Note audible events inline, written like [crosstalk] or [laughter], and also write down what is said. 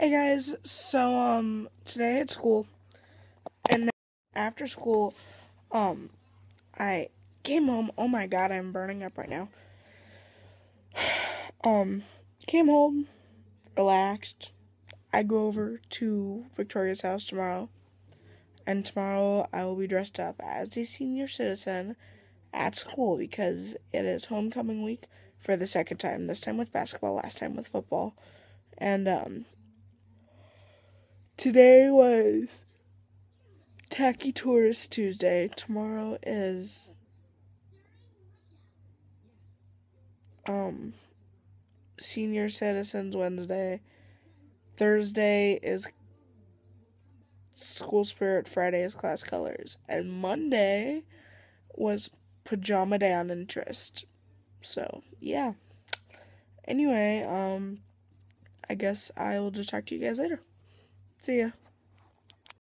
Hey guys, so um today at school and then after school um I came home. Oh my god, I'm burning up right now. [sighs] um came home, relaxed. I go over to Victoria's house tomorrow. And tomorrow I will be dressed up as a senior citizen at school because it is homecoming week for the second time. This time with basketball, last time with football. And um Today was Tacky Tourist Tuesday. Tomorrow is um Senior Citizens Wednesday. Thursday is School Spirit. Friday is Class Colors. And Monday was Pajama Day on Interest. So, yeah. Anyway, um I guess I will just talk to you guys later. See ya.